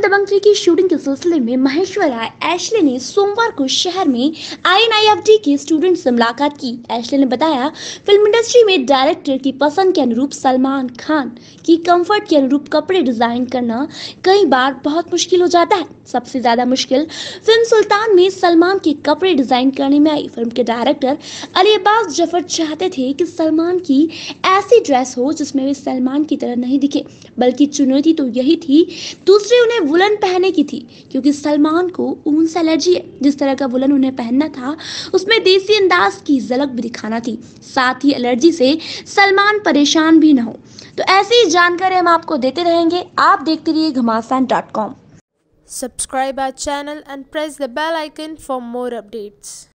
दबंग three की shooting के सिलसिले में महेश्वर एशले ने सोमवार को शहर में आईएनआईएफटी के स्टूडेंट से मुलाकात की। एशले ने बताया फ़िल्म इंडस्ट्री में डायरेक्टर की पसंद के अनुरूप सलमान खान की कंफर्ट के अनुरूप कपड़े डिज़ाइन करना कई बार बहुत मुश्किल हो जाता है। सबसे ज़्यादा मुश्किल फ़िल्म सुल्तान में सलमान के कपड़े डिज़ाइन करने में आई। फ़िल्म के डायरेक्टर अली अब्बास ज़फ़र चाहते थे कि सलमान की ऐसी ड्रेस हो जिसमें वे सलमान की तरह नहीं दिखे, बल्कि चुनौती तो यही थी, दूसरे उन्हें वुलन पहनने की थी, क्योंकि सलमान को ऊन से एलर्जी है। जिस तरह का वुलन उन्हें पहनना था, उसमें देसी अंदाज की झलक भी दिखाना थी। साथ ही एलर्जी से सलमान परेशान भी ना हो। तो ऐसी जानकारी हम आपको देते रहेंगे। आप देखते रहिए Ghamasan dot com. Subscribe our channel and press the bell icon for more updates.